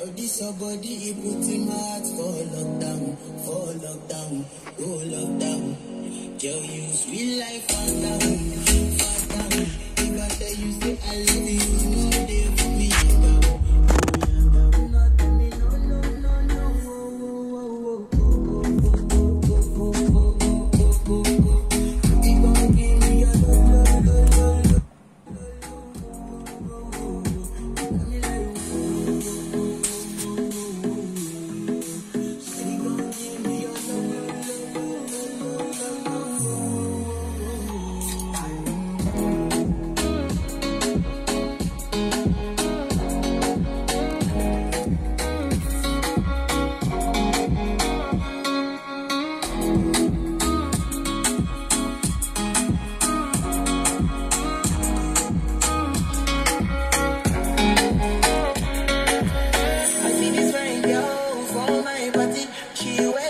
Yo, this your body, it put in heart for lockdown, for lockdown, oh lockdown. Yo, you sweet life, phantom, you